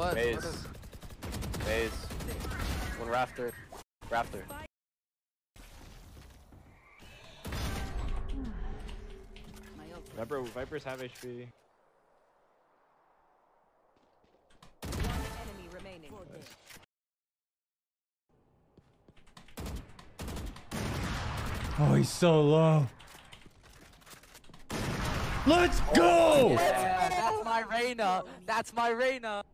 What? Maze. What is- Maze. One rafter. Rafter. Viper, Vipers have HP. Enemy remaining. Oh, he's so low. Let's go! Yeah, that's my Reyna. That's my Reyna.